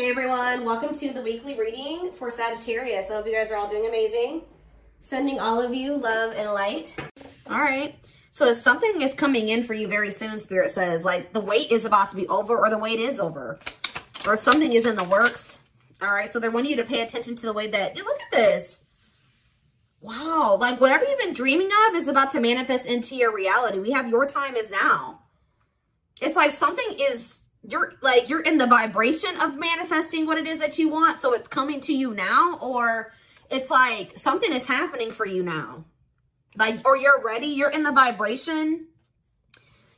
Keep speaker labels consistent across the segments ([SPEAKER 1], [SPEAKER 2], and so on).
[SPEAKER 1] Hey everyone, welcome to the weekly reading for Sagittarius. I hope you guys are all doing amazing. Sending all of you love and light. All right. So something is coming in for you very soon, Spirit says. Like the wait is about to be over or the wait is over. Or something is in the works. All right. So they want you to pay attention to the way that, look at this. Wow. Like whatever you've been dreaming of is about to manifest into your reality. We have your time is now. It's like something is you're like you're in the vibration of manifesting what it is that you want so it's coming to you now or it's like something is happening for you now. Like or you're ready you're in the vibration.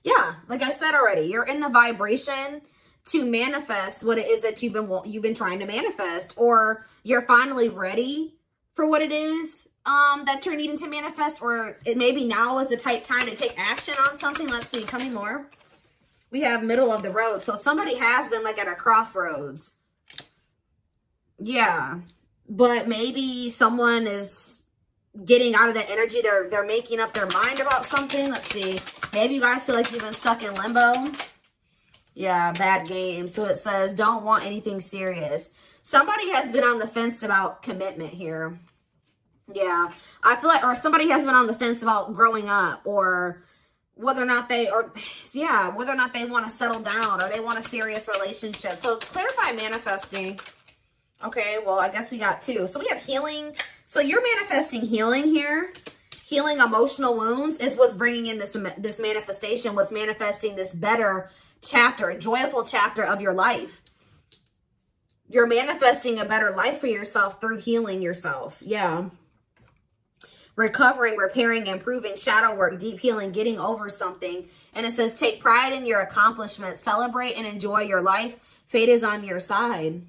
[SPEAKER 1] Yeah like i said already you're in the vibration to manifest what it is that you've been you've been trying to manifest or you're finally ready for what it is um that you're needing to manifest or it maybe now is the tight time to take action on something. Let's see coming more we have middle of the road. So somebody has been like at a crossroads. Yeah. But maybe someone is getting out of that energy. They're they're making up their mind about something. Let's see. Maybe you guys feel like you've been stuck in limbo. Yeah, bad game. So it says, don't want anything serious. Somebody has been on the fence about commitment here. Yeah. I feel like, or somebody has been on the fence about growing up or whether or not they or yeah whether or not they want to settle down or they want a serious relationship. So clarify manifesting. Okay well i guess we got two. So we have healing. So you're manifesting healing here. Healing emotional wounds is what's bringing in this this manifestation what's manifesting this better chapter joyful chapter of your life. You're manifesting a better life for yourself through healing yourself. Yeah recovering, repairing, improving, shadow work, deep healing, getting over something. And it says, take pride in your accomplishments, celebrate and enjoy your life. Fate is on your side.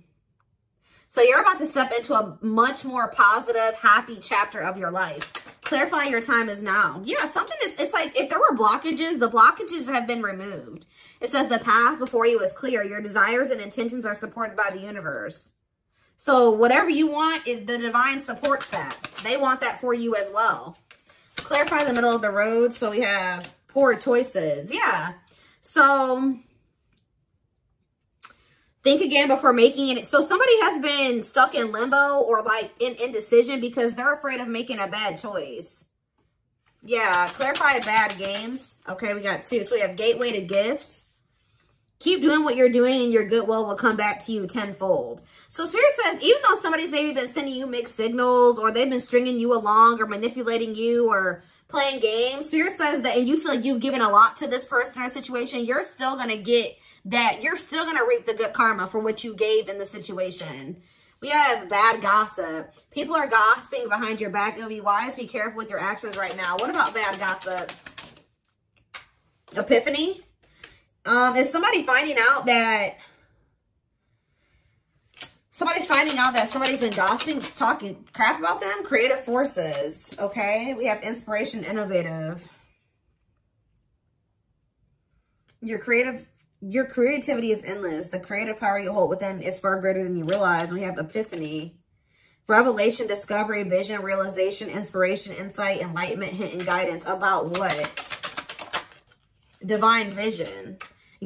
[SPEAKER 1] So you're about to step into a much more positive, happy chapter of your life. Clarify your time is now. Yeah, something is, it's like if there were blockages, the blockages have been removed. It says the path before you is clear. Your desires and intentions are supported by the universe. So whatever you want, is the divine supports that. They want that for you as well. Clarify the middle of the road. So we have poor choices. Yeah. So think again before making it. So somebody has been stuck in limbo or like in indecision because they're afraid of making a bad choice. Yeah, clarify bad games. Okay, we got two. So we have gateway to gifts. Keep doing what you're doing and your goodwill will come back to you tenfold. So Spirit says, even though somebody's maybe been sending you mixed signals or they've been stringing you along or manipulating you or playing games, Spirit says that and you feel like you've given a lot to this person or situation, you're still going to get that. You're still going to reap the good karma for what you gave in the situation. We have bad gossip. People are gossiping behind your back. It'll be wise. Be careful with your actions right now. What about bad gossip? Epiphany? Um, is somebody finding out that somebody's finding out that somebody's been gossiping, talking crap about them? Creative forces, okay? We have inspiration, innovative. Your creative, your creativity is endless. The creative power you hold within is far greater than you realize. We have epiphany. Revelation, discovery, vision, realization, inspiration, insight, enlightenment, hint, and guidance. About what? Divine vision.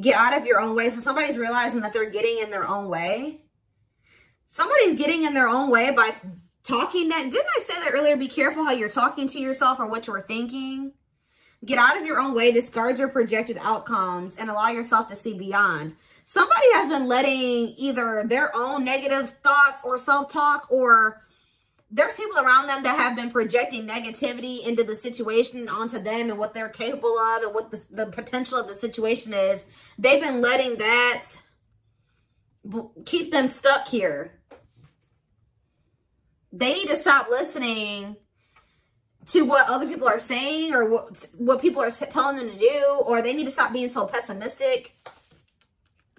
[SPEAKER 1] Get out of your own way. So somebody's realizing that they're getting in their own way. Somebody's getting in their own way by talking that. Didn't I say that earlier? Be careful how you're talking to yourself or what you're thinking. Get out of your own way, discard your projected outcomes, and allow yourself to see beyond. Somebody has been letting either their own negative thoughts or self-talk or there's people around them that have been projecting negativity into the situation onto them and what they're capable of and what the, the potential of the situation is. They've been letting that keep them stuck here. They need to stop listening to what other people are saying or what, what people are telling them to do, or they need to stop being so pessimistic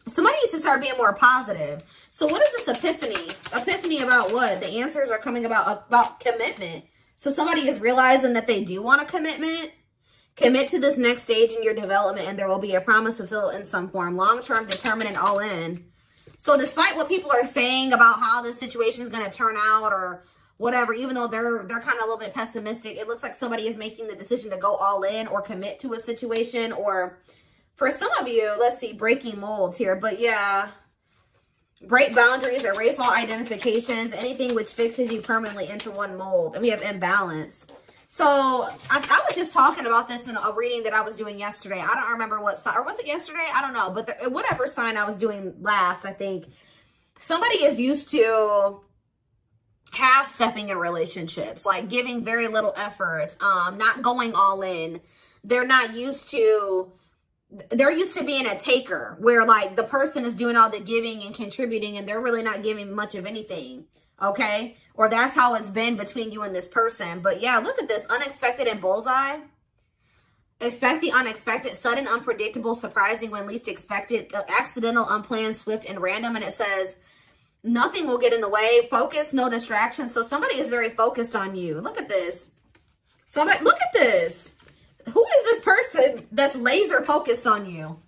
[SPEAKER 1] Somebody needs to start being more positive. So what is this epiphany? Epiphany about what? The answers are coming about about commitment. So somebody is realizing that they do want a commitment. Commit to this next stage in your development and there will be a promise fulfilled in some form. Long-term, determined, and all in. So despite what people are saying about how this situation is going to turn out or whatever, even though they're they're kind of a little bit pessimistic, it looks like somebody is making the decision to go all in or commit to a situation or for some of you, let's see, breaking molds here. But yeah, Break boundaries, erase all identifications, anything which fixes you permanently into one mold. And we have imbalance. So I, I, was just talking about this in a reading that I was doing yesterday. I don't remember what sign, or was it yesterday? I don't know. But the, whatever sign I was doing last, I think somebody is used to half stepping in relationships, like giving very little effort, um, not going all in. They're not used to they're used to being a taker where like the person is doing all the giving and contributing and they're really not giving much of anything. Okay. Or that's how it's been between you and this person. But yeah, look at this unexpected and bullseye. Expect the unexpected, sudden, unpredictable, surprising when least expected, uh, accidental, unplanned, swift, and random. And it says, nothing will get in the way. Focus, no distractions. So somebody is very focused on you. Look at this. Somebody, look at this who is this person that's laser focused on you?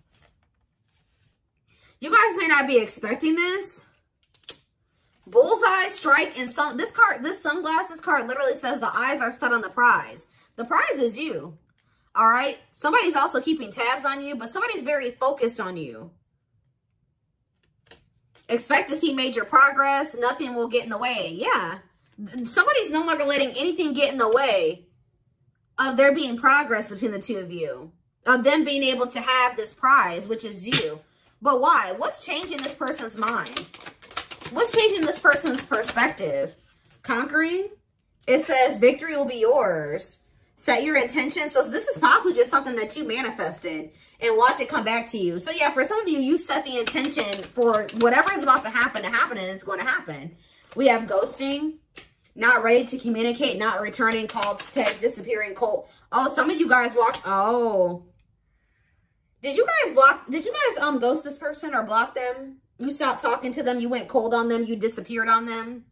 [SPEAKER 1] You guys may not be expecting this. Bullseye, strike, and sun. This card, this sunglasses card literally says the eyes are set on the prize. The prize is you. All right. Somebody's also keeping tabs on you, but somebody's very focused on you. Expect to see major progress. Nothing will get in the way. Yeah. Somebody's no longer letting anything get in the way of there being progress between the two of you. Of them being able to have this prize, which is you. But why? What's changing this person's mind? What's changing this person's perspective? Conquering? It says victory will be yours. Set your intention. So this is possibly just something that you manifested and watch it come back to you. So yeah, for some of you, you set the intention for whatever is about to happen to happen and it's going to happen. We have ghosting not ready to communicate, not returning calls, text, disappearing cold. Oh, some of you guys walked. Oh. Did you guys block, did you guys um ghost this person or block them? You stopped talking to them, you went cold on them, you disappeared on them.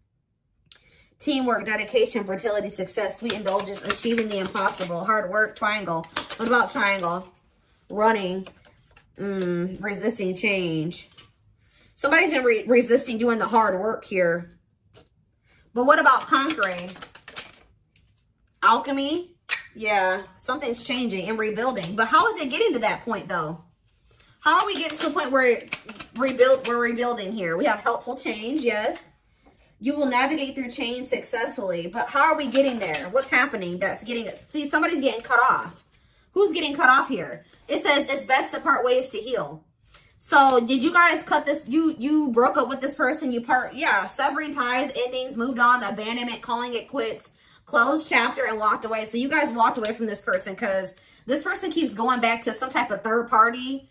[SPEAKER 1] Teamwork, dedication, fertility, success, sweet indulgence, achieving the impossible, hard work, triangle. What about triangle? Running, mm, resisting change. Somebody's been re resisting doing the hard work here. But what about conquering? Alchemy? Yeah, something's changing and rebuilding. But how is it getting to that point, though? How are we getting to the point where rebuild, we're rebuilding here? We have helpful change, yes. You will navigate through change successfully. But how are we getting there? What's happening that's getting... See, somebody's getting cut off. Who's getting cut off here? It says it's best to part ways to heal. So did you guys cut this? You you broke up with this person. You part, yeah, severing ties, endings, moved on, abandonment, calling it quits, closed chapter, and walked away. So you guys walked away from this person because this person keeps going back to some type of third party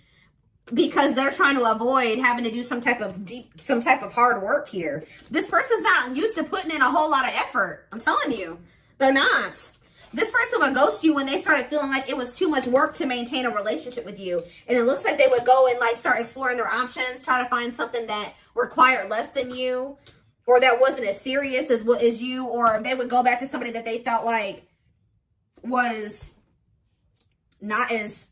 [SPEAKER 1] because they're trying to avoid having to do some type of deep, some type of hard work here. This person's not used to putting in a whole lot of effort. I'm telling you, they're not. This person would ghost you when they started feeling like it was too much work to maintain a relationship with you. And it looks like they would go and like start exploring their options, try to find something that required less than you or that wasn't as serious as what is you or they would go back to somebody that they felt like was not as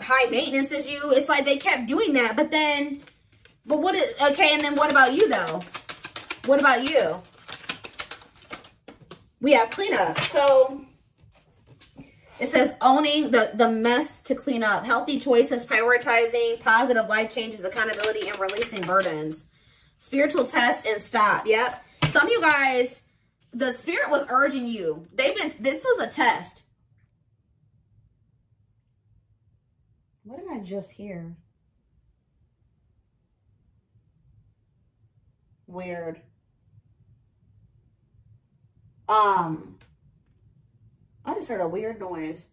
[SPEAKER 1] high maintenance as you. It's like they kept doing that, but then, but what is, okay, and then what about you though? What about you? We have cleanup. So it says owning the, the mess to clean up, healthy choices, prioritizing positive life changes, accountability, and releasing burdens. Spiritual test and stop. Yep. Some of you guys, the spirit was urging you. They've been, this was a test. What did I just hear? Weird. Um, I just heard a weird noise.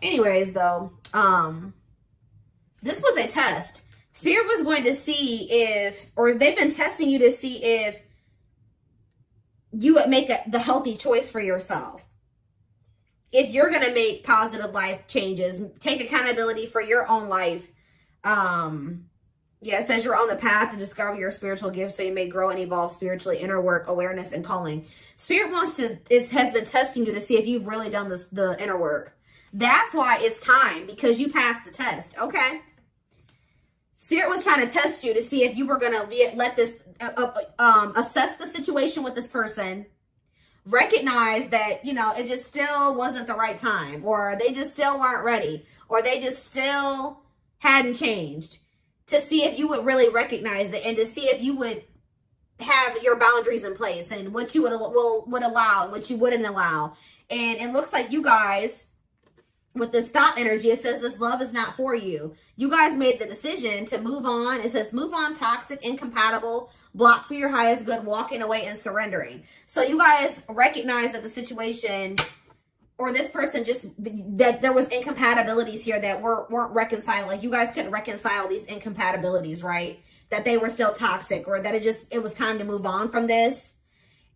[SPEAKER 1] Anyways, though, um, this was a test. Spirit was going to see if, or they've been testing you to see if you would make a, the healthy choice for yourself. If you're going to make positive life changes, take accountability for your own life, um, yeah, it says you're on the path to discover your spiritual gifts so you may grow and evolve spiritually, inner work, awareness, and calling. Spirit wants to, is, has been testing you to see if you've really done this, the inner work. That's why it's time, because you passed the test, okay? Spirit was trying to test you to see if you were going to let this, uh, uh, um, assess the situation with this person, recognize that, you know, it just still wasn't the right time, or they just still weren't ready, or they just still hadn't changed to see if you would really recognize it and to see if you would have your boundaries in place and what you would will would allow and what you wouldn't allow. And it looks like you guys with the stop energy, it says this love is not for you. You guys made the decision to move on. It says move on, toxic, incompatible, block for your highest good, walking away and surrendering. So you guys recognize that the situation or this person just that there was incompatibilities here that were weren't reconciling. Like you guys couldn't reconcile these incompatibilities, right? That they were still toxic or that it just it was time to move on from this.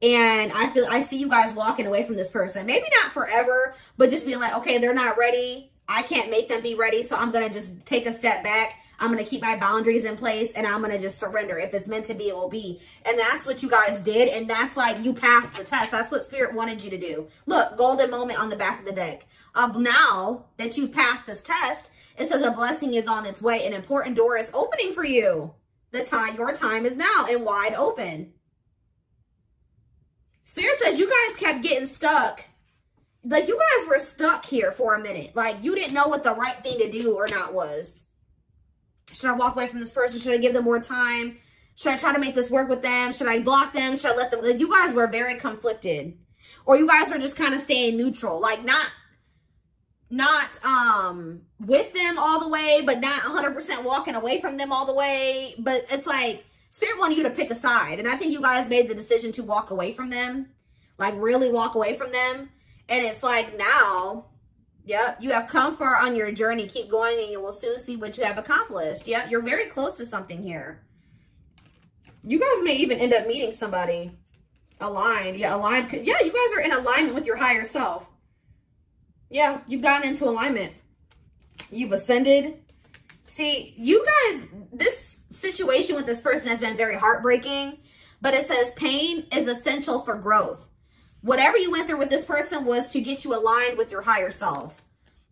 [SPEAKER 1] And I feel I see you guys walking away from this person. Maybe not forever, but just being like, okay, they're not ready. I can't make them be ready, so I'm gonna just take a step back. I'm gonna keep my boundaries in place and I'm gonna just surrender. If it's meant to be, it will be. And that's what you guys did, and that's like you passed the test. That's what spirit wanted you to do. Look, golden moment on the back of the deck. Um, now that you've passed this test, it says a blessing is on its way. An important door is opening for you. The time, your time is now and wide open. Spirit says you guys kept getting stuck. Like you guys were stuck here for a minute. Like you didn't know what the right thing to do or not was. Should I walk away from this person? Should I give them more time? Should I try to make this work with them? Should I block them? Should I let them? Like, you guys were very conflicted. Or you guys were just kind of staying neutral. Like not, not um with them all the way, but not 100% walking away from them all the way. But it's like Spirit wanted you to pick a side. And I think you guys made the decision to walk away from them. Like really walk away from them. And it's like now, yep, you have come far on your journey. Keep going and you will soon see what you have accomplished. Yep, you're very close to something here. You guys may even end up meeting somebody aligned. Yeah, aligned. Yeah, you guys are in alignment with your higher self. Yeah, you've gotten into alignment. You've ascended. See, you guys, this situation with this person has been very heartbreaking, but it says pain is essential for growth. Whatever you went through with this person was to get you aligned with your higher self.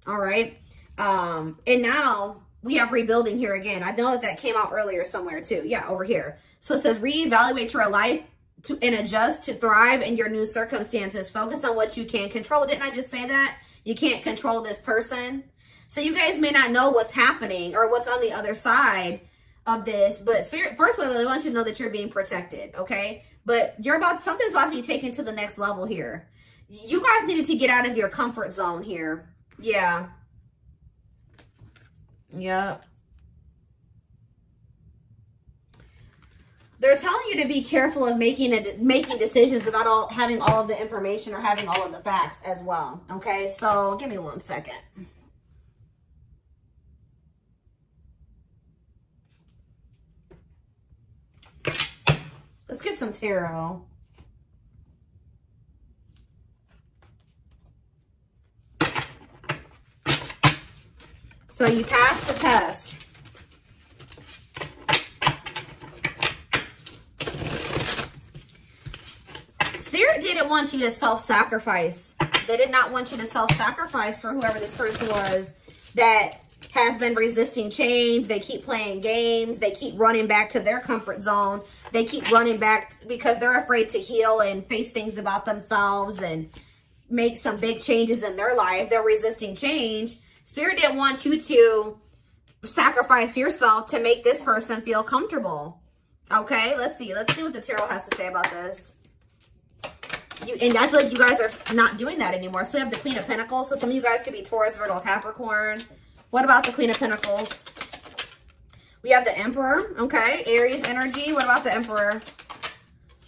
[SPEAKER 1] All right. Um, and now we have rebuilding here again. I know that that came out earlier somewhere too. Yeah, over here. So it says reevaluate your life to and adjust to thrive in your new circumstances. Focus on what you can control. Didn't I just say that? You can't control this person. So you guys may not know what's happening or what's on the other side of this. But spirit, first of all, I want you to know that you're being protected, okay? But you're about, something's about to be taken to the next level here. You guys needed to get out of your comfort zone here. Yeah. Yep. They're telling you to be careful of making a, making decisions without all having all of the information or having all of the facts as well. Okay, so give me one second. Let's get some tarot. So you passed the test. Spirit didn't want you to self-sacrifice. They did not want you to self-sacrifice for whoever this person was that has been resisting change. They keep playing games. They keep running back to their comfort zone. They keep running back because they're afraid to heal and face things about themselves and make some big changes in their life. They're resisting change. Spirit didn't want you to sacrifice yourself to make this person feel comfortable. Okay, let's see. Let's see what the tarot has to say about this. You, and I feel like you guys are not doing that anymore. So we have the Queen of Pentacles. So some of you guys could be Taurus, Virgo, Capricorn. What about the Queen of Pentacles? We have the Emperor, okay? Aries energy. What about the Emperor?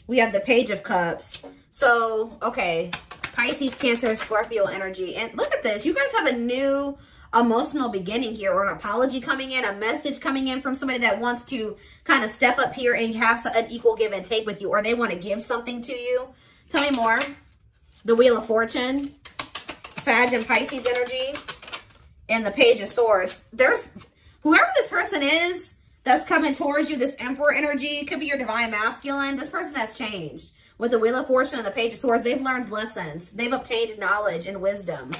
[SPEAKER 1] We have the Page of Cups. So, okay. Pisces, Cancer, Scorpio energy. And look at this. You guys have a new emotional beginning here or an apology coming in, a message coming in from somebody that wants to kind of step up here and have an equal give and take with you or they want to give something to you. Tell me more. The Wheel of Fortune, Sag and Pisces energy and the Page of Swords. There's whoever this person is that's coming towards you, this Emperor energy, could be your Divine Masculine. This person has changed. With the Wheel of Fortune and the Page of Swords, they've learned lessons. They've obtained knowledge and wisdom.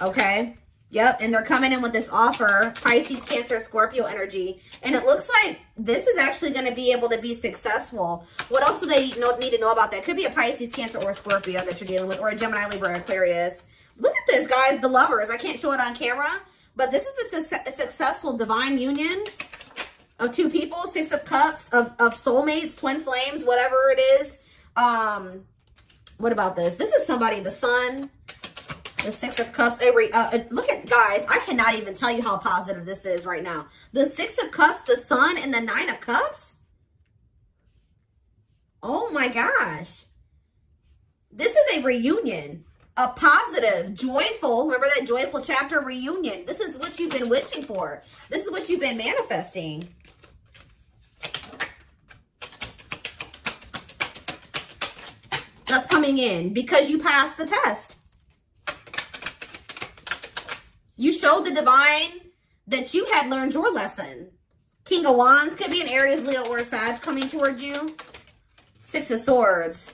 [SPEAKER 1] Okay? Yep, and they're coming in with this offer, Pisces, Cancer, Scorpio energy. And it looks like this is actually going to be able to be successful. What else do they need to know about that? Could be a Pisces, Cancer, or Scorpio that you're dealing with, or a Gemini, Libra, Aquarius. Look at this, guys, the lovers. I can't show it on camera, But this is a, su successful divine union of two people, six of cups, of, of soulmates, twin flames, whatever it is. Um, what about this? This is somebody, the sun, the six of cups. Every uh, uh, look at guys. I cannot even tell you how positive this is right now. The six of cups, the sun, and the nine of cups. Oh my gosh. This is a reunion. A positive, joyful, remember that joyful chapter reunion. This is what you've been wishing for. This is what you've been manifesting. That's coming in because you passed the test. You showed the divine that you had learned your lesson. King of Wands could be an Aries, Leo, or Sag coming towards you. Six of Swords.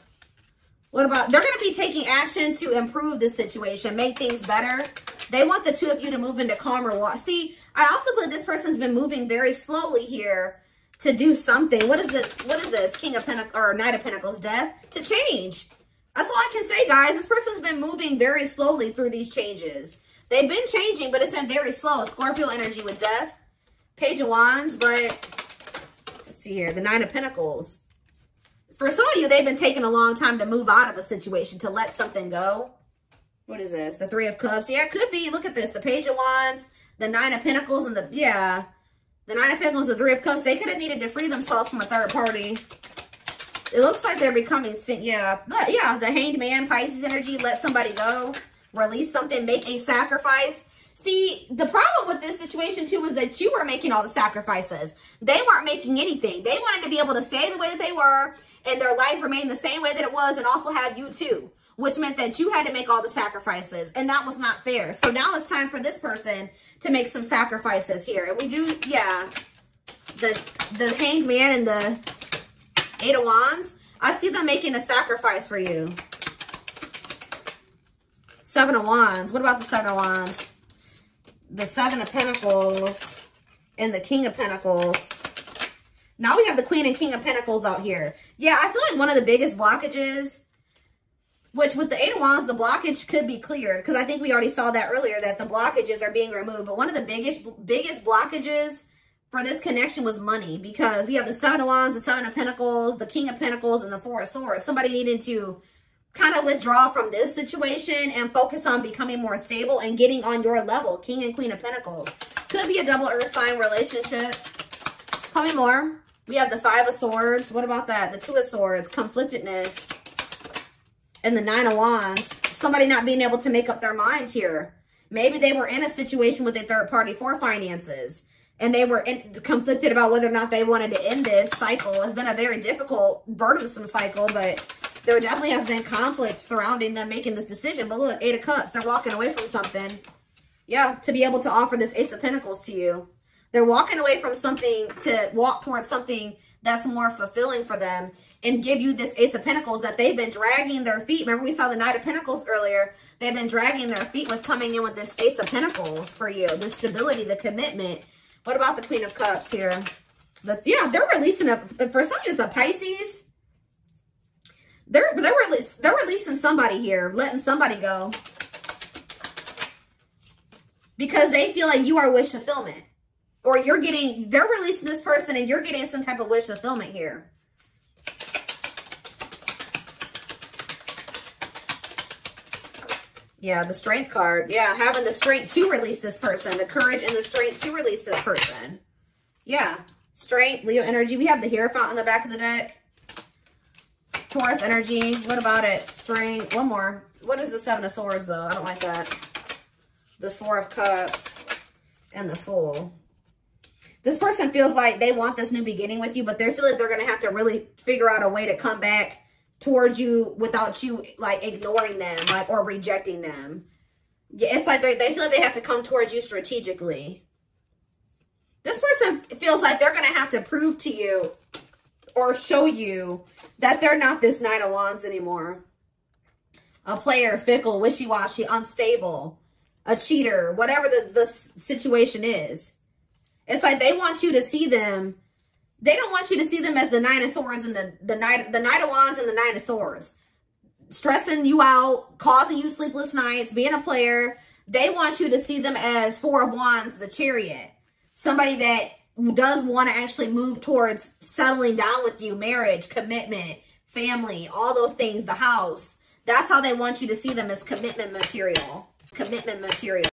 [SPEAKER 1] What about, they're going to be taking action to improve this situation, make things better. They want the two of you to move into calmer water. See, I also put this person's been moving very slowly here to do something. What is this? What is this? King of Pentacles or Knight of Pentacles, death to change. That's all I can say, guys. This person's been moving very slowly through these changes. They've been changing, but it's been very slow. Scorpio energy with death. Page of Wands, but let's see here. The Nine of Pentacles for some of you, they've been taking a long time to move out of a situation, to let something go. What is this? The Three of Cups. Yeah, it could be. Look at this. The Page of Wands, the Nine of Pentacles, and the, yeah. The Nine of Pentacles, the Three of Cups. They could have needed to free themselves from a third party. It looks like they're becoming, yeah. Yeah, the Hanged Man, Pisces energy. Let somebody go. Release something. Make a sacrifice. See, the problem with this situation too was that you were making all the sacrifices. They weren't making anything. They wanted to be able to stay the way that they were and their life remain the same way that it was and also have you too, which meant that you had to make all the sacrifices and that was not fair. So now it's time for this person to make some sacrifices here. And we do, yeah, the, the hanged man and the eight of wands, I see them making a sacrifice for you. Seven of wands. What about the seven of wands? The seven of pentacles and the king of pentacles. Now we have the Queen and King of Pentacles out here. Yeah, I feel like one of the biggest blockages, which with the Eight of Wands, the blockage could be cleared. Because I think we already saw that earlier, that the blockages are being removed. But one of the biggest, biggest blockages for this connection was money. Because we have the Seven of Wands, the Seven of Pentacles, the King of Pentacles, and the Four of Swords. Somebody needed to kind of withdraw from this situation and focus on becoming more stable and getting on your level. King and Queen of Pentacles. Could be a double earth sign relationship. Tell me more. We have the Five of Swords. What about that? The Two of Swords, conflictedness, and the Nine of Wands. Somebody not being able to make up their mind here. Maybe they were in a situation with a third party for finances, and they were in, conflicted about whether or not they wanted to end this cycle. It's been a very difficult, burdensome cycle, but there definitely has been conflict surrounding them making this decision. But look, Eight of Cups, they're walking away from something. Yeah, to be able to offer this Ace of Pentacles to you. They're walking away from something to walk towards something that's more fulfilling for them and give you this Ace of Pentacles that they've been dragging their feet. Remember we saw the Knight of Pentacles earlier. They've been dragging their feet with coming in with this Ace of Pentacles for you. The stability, the commitment. What about the Queen of Cups here? But yeah, they're releasing a, for some it's a Pisces. They're, they're, release, they're releasing somebody here, letting somebody go. Because they feel like you are wish fulfillment or you're getting, they're releasing this person and you're getting some type of wish fulfillment here. Yeah, the strength card. Yeah, having the strength to release this person. The courage and the strength to release this person. Yeah, strength, Leo energy. We have the Hierophant on the back of the deck. Taurus energy. What about it? Strength. One more. What is the Seven of Swords, though? I don't like that. The Four of Cups and the Fool this person feels like they want this new beginning with you, but they feel like they're going to have to really figure out a way to come back towards you without you like ignoring them like or rejecting them. Yeah, it's like they, they feel like they have to come towards you strategically. This person feels like they're going to have to prove to you or show you that they're not this Knight of Wands anymore. A player, fickle, wishy-washy, unstable, a cheater, whatever the, the situation is. It's like they want you to see them. They don't want you to see them as the Nine of Swords and the, the Knight the Knight of Wands and the Nine of Swords. Stressing you out, causing you sleepless nights, being a player, They want you to see them as Four of Wands, the chariot. Somebody that does want to actually move towards settling down with you, marriage, commitment, family, all those things, the house. That's how they want you to see them as commitment material. Commitment material.